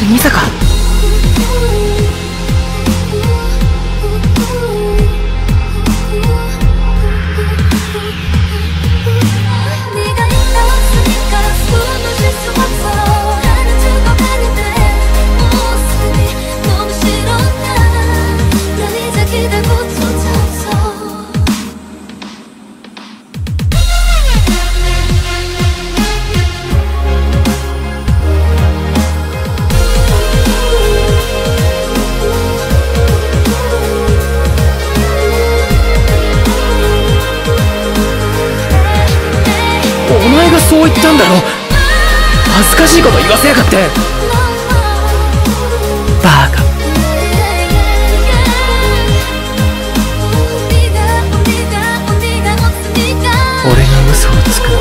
杉かお前がそう言ったんだろ。恥ずかしいこと言わせやがって。バーカ。俺が嘘をつくの。